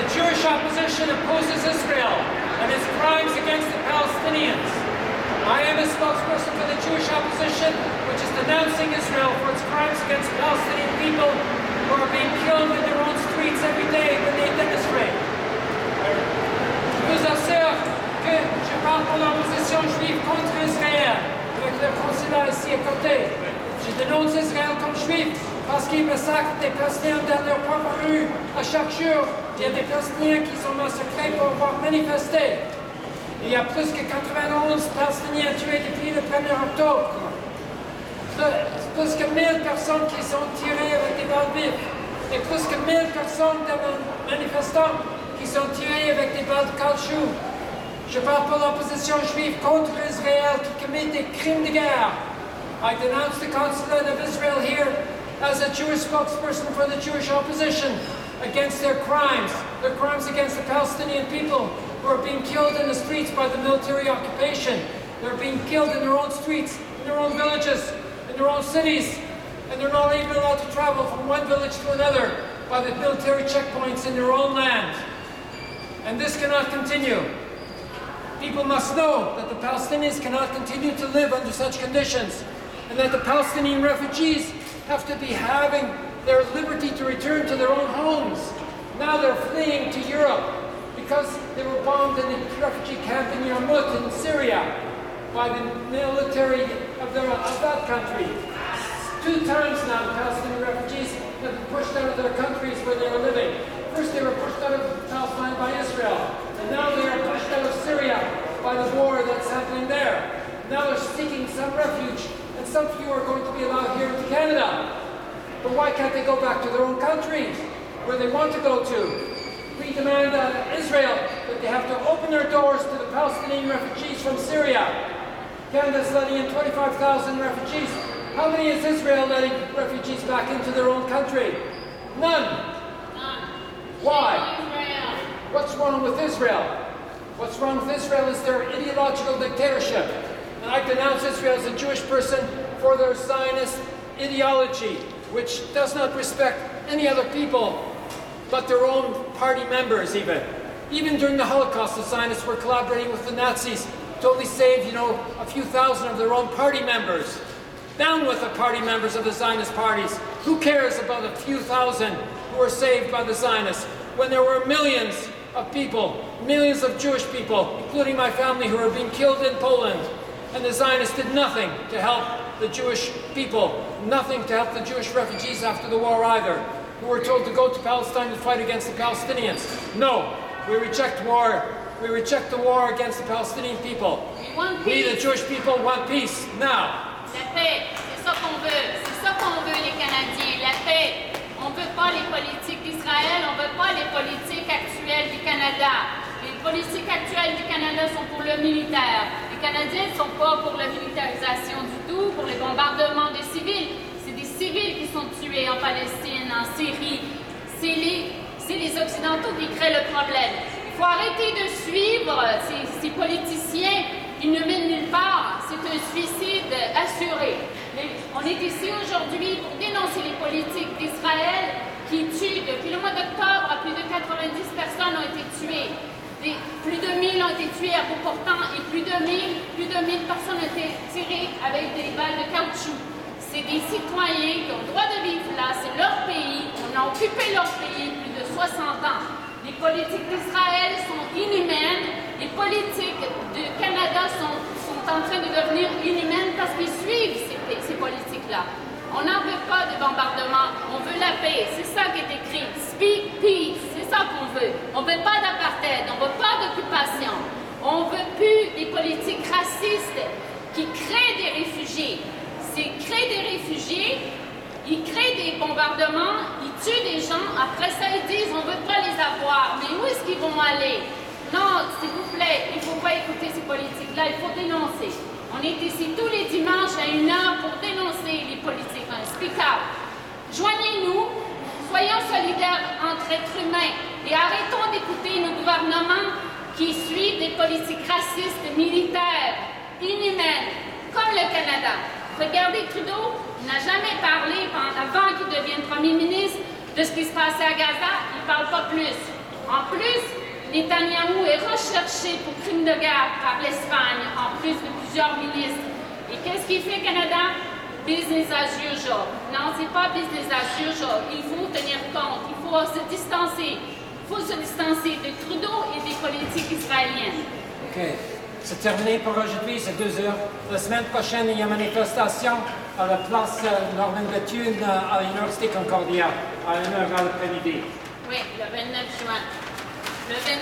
the Jewish opposition opposes Israel and its crimes against the Palestinians. I am a spokesperson for the Jewish opposition, which is denouncing Israel for its crimes against Palestinian people who are being killed in their own streets every day when they demonstrate. Assure que je parle pour l'opposition juive contre Israël, avec le consulat ici à côté. Je dénonce Israël comme juif parce qu'ils massacrent des Palestiniens dans leur propre rue à chaque jour. Il y a des Palestiniens qui sont massacrés pour avoir manifesté. Il y a plus que 91 Palestiniens tués depuis le 1er octobre. Plus que 1000 personnes qui sont tirées avec des balles vives. Et plus que 1000 personnes de manifestants qui sont tirés avec des balles de caoutchouc. Je parle pour l'opposition juive contre Israël qui commet des crimes de guerre. I denounce the consulate of Israel here as a Jewish spokesperson for the Jewish opposition against their crimes, their crimes against the Palestinian people who are being killed in the streets by the military occupation. They're being killed in their own streets, in their own villages, in their own cities, and they're not even allowed to travel from one village to another by the military checkpoints in their own land. And this cannot continue. People must know that the Palestinians cannot continue to live under such conditions and that the Palestinian refugees have to be having their liberty to return to their own homes. Now they're fleeing to Europe because they were bombed in a refugee camp in Yarmouk in Syria by the military of, their, of that country. Two times now Palestinian refugees have been pushed out of their countries where they were living. First they were pushed out of Palestine by Israel, and now they are pushed out of Syria by the war that's happening there. Now they're seeking some refuge and of you are going to be allowed here in Canada. But why can't they go back to their own country, where they want to go to? We demand that Israel that they have to open their doors to the Palestinian refugees from Syria. Canada's letting in 25,000 refugees. How many is Israel letting refugees back into their own country? None. None. Why? What's wrong with Israel? What's wrong with Israel is their ideological dictatorship. And I denounce Israel as a Jewish person for their Zionist ideology, which does not respect any other people but their own party members even. Even during the Holocaust, the Zionists were collaborating with the Nazis to only save, you know, a few thousand of their own party members. Down with the party members of the Zionist parties. Who cares about a few thousand who were saved by the Zionists when there were millions of people, millions of Jewish people, including my family, who were being killed in Poland? And the Zionists did nothing to help the Jewish people, nothing to help the Jewish refugees after the war either, who were told to go to Palestine to fight against the Palestinians. No, we reject war. We reject the war against the Palestinian people. We want We, the. Jewish people, want peace now. La paix, c'est ça qu'on veut. C'est ça qu'on veut, les Canadiens. La paix. On ne veut pas les politiques d'Israël, on ne veut pas les politiques actuelles du Canada. Les politiques actuelles du Canada sont pour le militaire. Les Canadiens ne sont pas pour la militarisation du tout, pour les bombardements des civils. C'est des civils qui sont tués en Palestine, en Syrie. C'est les, Occidentaux qui créent le problème. Il faut arrêter de suivre ces, politiciens ils ne mènent nulle part. C'est un suicide assuré. On est ici aujourd'hui pour dénoncer les politiques d'Israël qui tuent. Depuis le mois d'octobre, plus de 90 personnes ont été tuées. Plus de 1000 ont été tuées à bout portant et plus de 1000, plus de 1000 personnes ont été tirées avec des balles de caoutchouc. C'est des citoyens qui ont le droit de vivre là, c'est leur pays. On a occupé leur pays plus de 60 ans. Les politiques d'Israël sont inhumaines. Les politiques du Canada sont, en train de devenir inhumaines parce qu'ils suivent ces, ces politiques-là. On n'en veut pas de bombardement, on veut la paix. C'est ça qui est écrit. Speak peace, ça qu'on veut. On veut pas d'apartheid, on veut pas d'occupation. On veut plus des politiques racistes qui créent des réfugiés. C'est créer des réfugiés ils créent des bombardements, ils tuent des gens, après ça ils disent on ne veut pas les avoir. Mais où est-ce qu'ils vont aller? Non, s'il vous plaît, il ne faut pas écouter ces politiques-là, il faut dénoncer. On est ici tous les dimanches à une heure pour dénoncer les politiques. Out. Joignez-nous, soyons solidaires entre êtres humains et arrêtons d'écouter nos gouvernements qui suivent des politiques racistes, militaires, inhumaines, comme le Canada. Regardez Trudeau, il n'a jamais parlé avant qu'il devienne premier ministre de ce qui se passait à Gaza, il ne parle pas plus. En plus, Netanyahou est recherché pour crime de guerre par l'Espagne, en plus de plusieurs ministres. Et qu'est-ce qu'il fait, Canada? Business as usual. Non, c'est pas business as usual. Il faut tenir compte, il faut se distancer. Il faut se distancer de Trudeau et des politiques israéliennes. OK. C'est terminé pour aujourd'hui, c'est deux heures. La semaine prochaine, il y a manifestation à la place euh, Norman Bethune euh, à l'Université Concordia à 1h à l'après-midi. Oui, le 29 juin. Le 29